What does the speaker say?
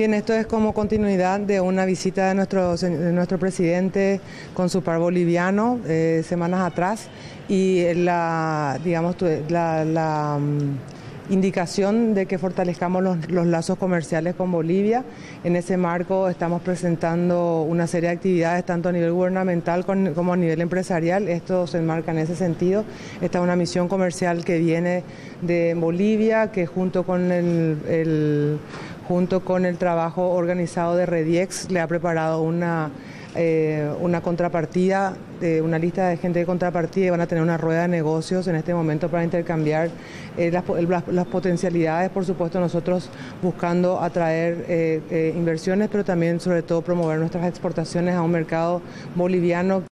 Bien, esto es como continuidad de una visita de nuestro, nuestro presidente con su par boliviano eh, semanas atrás y la, digamos, la, mm, indicación de que fortalezcamos los, lazos comerciales con Bolivia. En ese marco estamos presentando una serie de actividades tanto a nivel gubernamental como a nivel empresarial. Esto se enmarca en ese sentido. Esta es una misión comercial que viene de Bolivia, que junto con el junto con el trabajo organizado de Rediex, le ha preparado una, eh, una contrapartida, de una lista de gente de contrapartida y van a tener una rueda de negocios en este momento para intercambiar eh, las, potencialidades, por supuesto nosotros buscando atraer eh, inversiones, pero también sobre todo promover nuestras exportaciones a un mercado boliviano